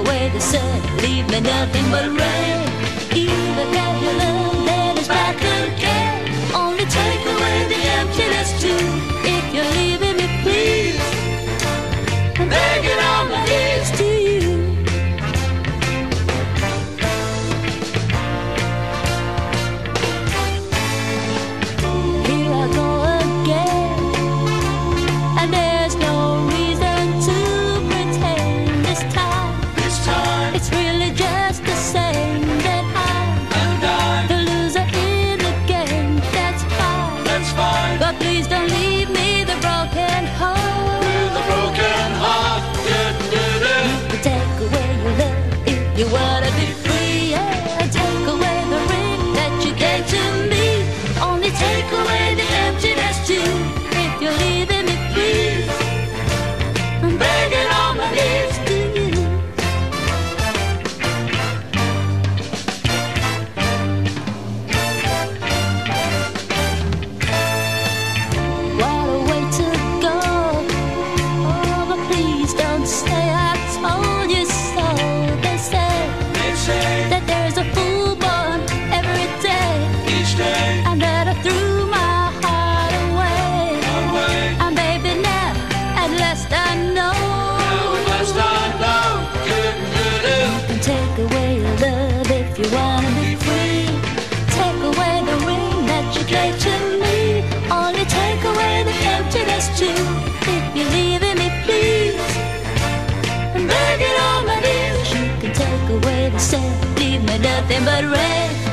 away the sun, leave me nothing but rain. Play to me. Only take away the emptiness too. If you're leaving me, please. I'm begging on my knees. You can take away the sand, leave me nothing but red.